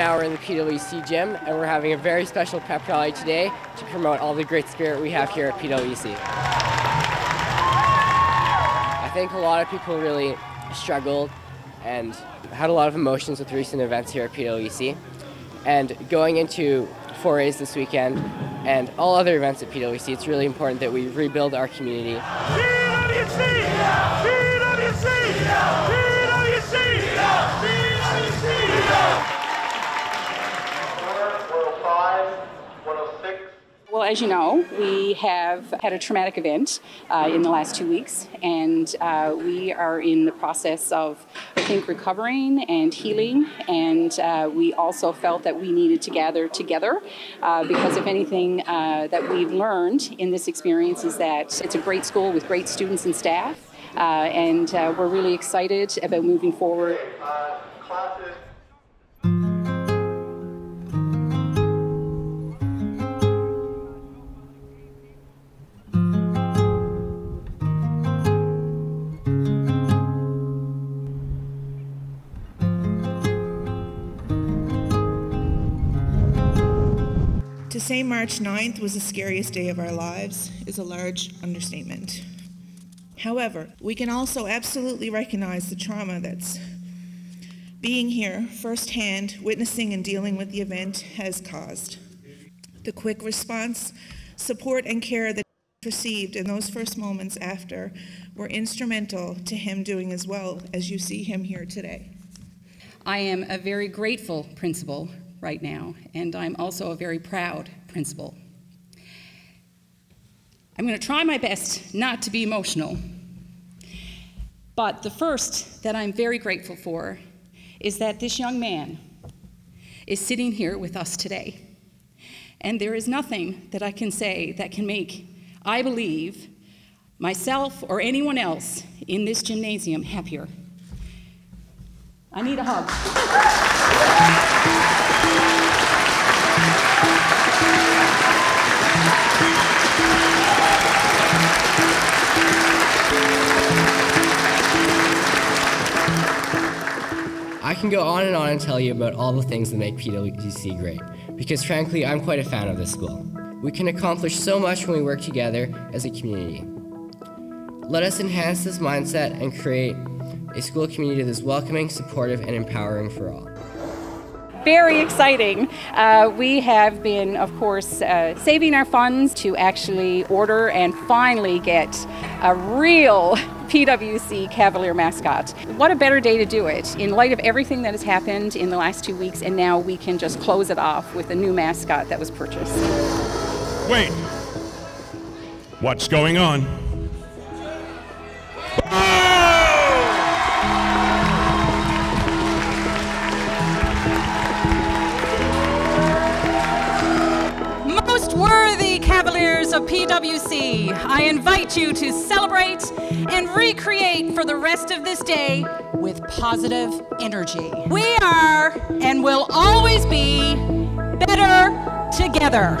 now we're in the PWC gym and we're having a very special pep rally today to promote all the great spirit we have here at PWC. I think a lot of people really struggled and had a lot of emotions with recent events here at PWC. And going into forays this weekend and all other events at PWC, it's really important that we rebuild our community. As you know, we have had a traumatic event uh, in the last two weeks, and uh, we are in the process of, I think, recovering and healing. And uh, we also felt that we needed to gather together uh, because, if anything, uh, that we've learned in this experience is that it's a great school with great students and staff, uh, and we're really excited about moving forward. To say March 9th was the scariest day of our lives is a large understatement. However, we can also absolutely recognize the trauma that's being here firsthand, witnessing and dealing with the event has caused. The quick response, support, and care that received in those first moments after were instrumental to him doing as well as you see him here today. I am a very grateful principal right now, and I'm also a very proud principal. I'm going to try my best not to be emotional, but the first that I'm very grateful for is that this young man is sitting here with us today. And there is nothing that I can say that can make, I believe, myself or anyone else in this gymnasium happier. I need a hug. I can go on and on and tell you about all the things that make PWC great, because frankly, I'm quite a fan of this school. We can accomplish so much when we work together as a community. Let us enhance this mindset and create a school community that is welcoming, supportive, and empowering for all very exciting. Uh, we have been, of course, uh, saving our funds to actually order and finally get a real PWC Cavalier mascot. What a better day to do it in light of everything that has happened in the last two weeks, and now we can just close it off with a new mascot that was purchased. Wait, what's going on? Cavaliers of PWC, I invite you to celebrate and recreate for the rest of this day with positive energy. We are and will always be better together.